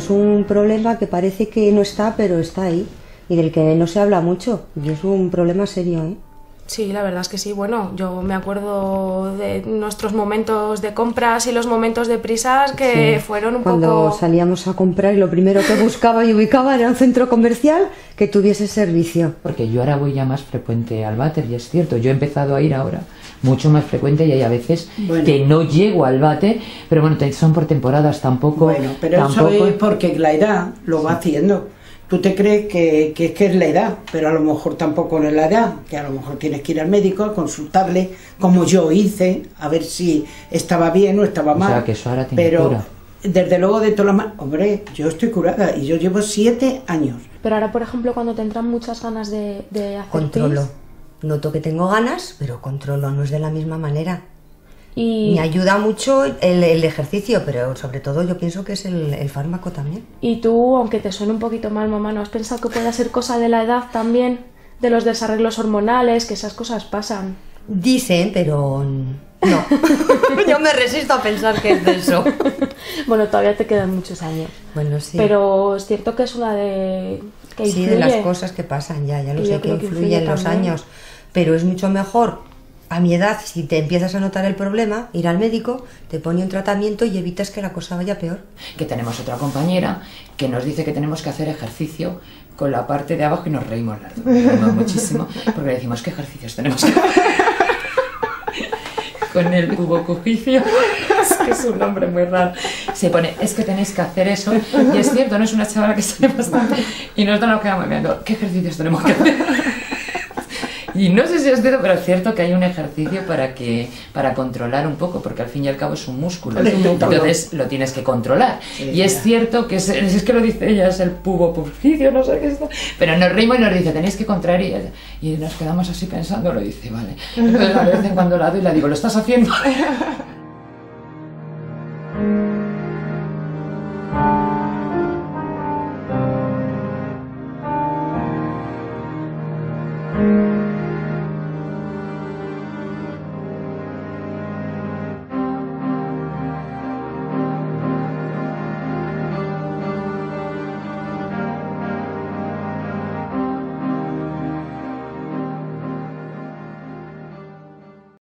Es un problema que parece que no está, pero está ahí y del que no se habla mucho y es un problema serio. ¿eh? Sí, la verdad es que sí. Bueno, yo me acuerdo de nuestros momentos de compras y los momentos de prisas que Sí. fueron un Cuando poco... salíamos a comprar y lo primero que buscaba y ubicaba era un centro comercial que tuviese servicio. Porque yo ahora voy ya más frecuente al váter y es cierto, yo he empezado a ir ahora mucho más frecuente y hay a veces Bueno. que no llego al váter, pero bueno, te- son por temporadas tampoco. Bueno, pero tampoco... eso es porque la edad lo va haciendo. Tú te crees que, que es que es la edad, pero a lo mejor tampoco es la edad, que a lo mejor tienes que ir al médico a consultarle, como yo hice, a ver si estaba bien o estaba O mal. sea, que eso ahora tiene pero cura. desde luego de todas las maneras, hombre, yo estoy curada y yo llevo siete años. Pero ahora, por ejemplo, cuando te entran muchas ganas de, de hacer Controlo. pis Noto que tengo ganas, pero controlo, no es de la misma manera. Y, Me ayuda mucho el, el ejercicio, pero sobre todo yo pienso que es el, el fármaco también. y tú, aunque te suene un poquito mal, mamá, ¿no has pensado que pueda ser cosa de la edad también? De los desarreglos hormonales, que esas cosas pasan. Dicen, pero no. yo me resisto a pensar que es de eso. Bueno, todavía te quedan muchos años. Bueno, sí. Pero es cierto que es una de... que sí, influye. de las cosas que pasan, ya, ya lo sé que creo que influye influye en los años. Pero es mucho mejor, a mi edad, si te empiezas a notar el problema, ir al médico, te pone un tratamiento y evitas que la cosa vaya peor. Que tenemos otra compañera que nos dice que tenemos que hacer ejercicio con la parte de abajo y nos reímos. Nos reímos muchísimo porque le decimos, ¿qué ejercicios tenemos que hacer? con el cubocuficio. Es que es un nombre muy raro. Se pone, es que tenéis que hacer eso. Y es cierto, no es una chavala que sale bastante. Y nosotros nos quedamos mirando, ¿qué ejercicios tenemos que hacer? Y no sé si es cierto, pero es cierto que hay un ejercicio para que para controlar un poco, porque al fin y al cabo es un músculo. Entonces lo tienes que controlar. Y es cierto que es, es, que lo dice ella, es el pubopurficio, no sé qué está. Pero nos reímos y nos dice, tenéis que contraer y, y nos quedamos así pensando, lo dice, vale. Entonces de vez en cuando la doy y la digo, lo estás haciendo.